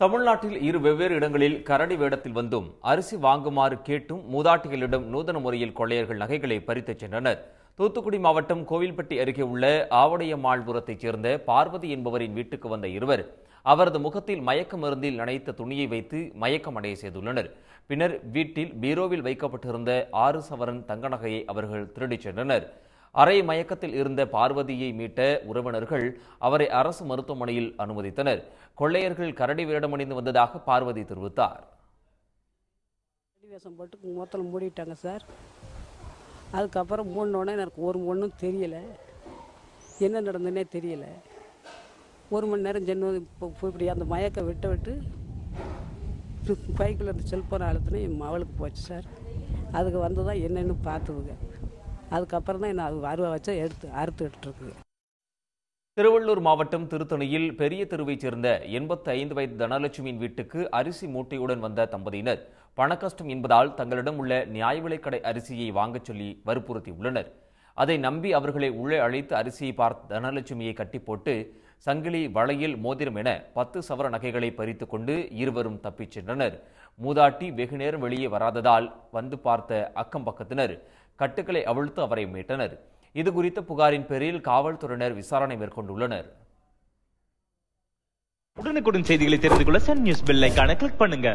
தமிழ்நாட்டில் இரு வெவ்வேறு இடங்களில் கரடி வேடத்தில் வந்தும் அரிசி வாங்குமாறு கேட்டும் மூதாட்டிகளிடம் நூதன முறையில் கொள்ளையர்கள் நகைகளை பறித்துச் சென்றனர். தூத்துக்குடி மாவட்டம் கோவில்பட்டி அருகே உள்ள ஆவடையம்மாள்புரத்தைச் சேர்ந்த பார்வதி என்பவரின் வீட்டுக்கு வந்த இருவர் அவரது முகத்தில் மயக்க மருந்தில் நனைத்த துணியை வைத்து மயக்கம் அடைய செய்துள்ளனர். பின்னர் வீட்டில் பீரோவில் வைக்கப்பட்டிருந்த ஆறு சவரன் தங்க நகையை அவர்கள் திருடிச் சென்றனர். அரை மயக்கத்தில் இருந்த பார்வதியை மீட்ட உறவினர்கள் அவரை அரசு மருத்துவமனையில் அனுமதித்தனர். கொள்ளையர்கள் கரடி வேடமணிந்து வந்ததாக பார்வதி தெரிவித்தார். வேஷம் போட்டு மொத்தம் மூடிட்டாங்க சார். அதுக்கப்புறம் மூடினோடனே எனக்கு ஒரு ஒன்றும் தெரியலை. என்ன நடந்ததுன்னே தெரியல. ஒரு மணி நேரம் ஜென்னு இப்போ இப்படி அந்த மயக்கம் விட்டு விட்டு பைக்கில் இருந்து செல்ஃபோன் அழுத்தினே என் மவளுக்கு போச்சு சார். அதுக்கு வந்து தான் என்னென்னு பார்த்துதுங்க அதுக்கப்புறம் தான் என்ன அருவா வச்சா எடுத்து அறுத்துக்கிட்டு திருவள்ளூர் மாவட்டம் திருத்தணியில் பெரிய தெருவைச் சேர்ந்த எண்பத்தி ஐந்து வயது தனலட்சுமியின் வீட்டுக்கு அரிசி மூட்டையுடன் வந்த தம்பதியினர் பணக்கஷ்டம் என்பதால் தங்களிடம் உள்ள நியாய விலைக்கடை அரிசியை வாங்கச் சொல்லி வற்புறுத்தியுள்ளனர். அதை நம்பி அவர்களை உள்ளே அழைத்து அரிசியை பார்த்து தனலட்சுமியை கட்டி போட்டு சங்கிலி வளையில் மோதிரம் என பத்து சவர நகைகளை பறித்து கொண்டு இருவரும் தப்பிச் சென்றனர். மூதாட்டி வெகு நேரம் வெளியே வராததால் வந்து பார்த்த அக்கம் பக்கத்தினர் கட்டுக்களை அவிழ்த்து அவரை மீட்டனர். இது குறித்த புகாரின் பேரில் காவல்துறையினர் விசாரணை மேற்கொண்டுள்ளனர். உடனுக்குடன் செய்திகளை தெரிந்து கொள்ள சன் நியூஸ் பெல் கிளிக் பண்ணுங்க.